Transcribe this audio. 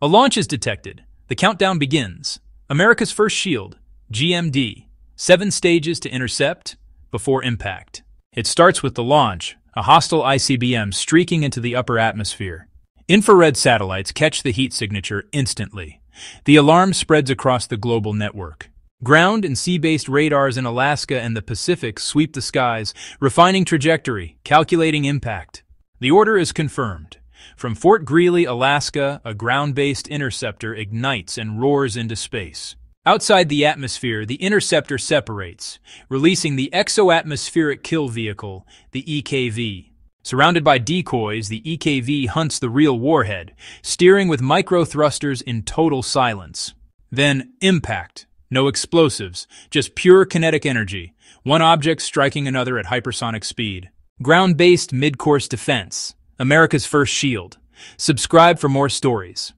A launch is detected. The countdown begins. America's first shield, GMD. Seven stages to intercept before impact. It starts with the launch, a hostile ICBM streaking into the upper atmosphere. Infrared satellites catch the heat signature instantly. The alarm spreads across the global network. Ground and sea-based radars in Alaska and the Pacific sweep the skies, refining trajectory, calculating impact. The order is confirmed. From Fort Greely, Alaska, a ground-based interceptor ignites and roars into space. Outside the atmosphere, the interceptor separates, releasing the exo-atmospheric kill vehicle, the EKV. Surrounded by decoys, the EKV hunts the real warhead, steering with micro thrusters in total silence. Then, impact. No explosives, just pure kinetic energy, one object striking another at hypersonic speed. Ground-based mid-course defense, America's first shield. Subscribe for more stories.